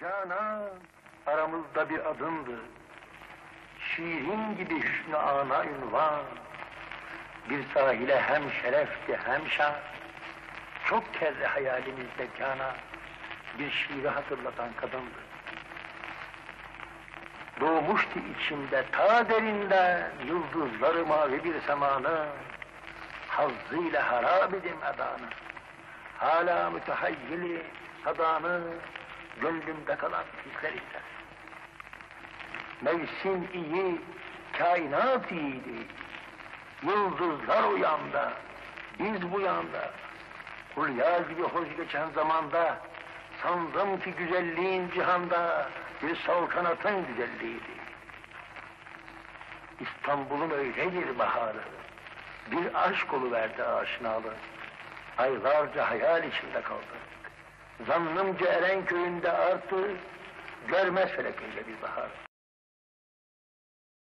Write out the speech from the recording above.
Canan aramızda bir adımdı. Şiirin gibi hüsnü ana ünvan. Bir sahile hem şerefti hem şan. Çok kere hayalimizde Canan bir şiiri hatırlatan kadındı. Doğmuştu içimde ta derinden yıldızları mavi bir semanı. Hazzıyla harap edim edanı. Hala mütehayyili sadanı gönlümde kalan hisler ise. Mevsim iyi, kainat iyiydi. Yıldızlar o yanda, biz bu yanda. Hulya gibi hoş geçen zamanda sandım ki güzelliğin cihanda bir saltanatın güzelliğiydi. İstanbul'un öyledir baharı. Bir aşk verdi aşinalı. Aylarca hayal içinde kaldı. Zannımca Erenköy'ünde artı görmez felekinde bir bahar.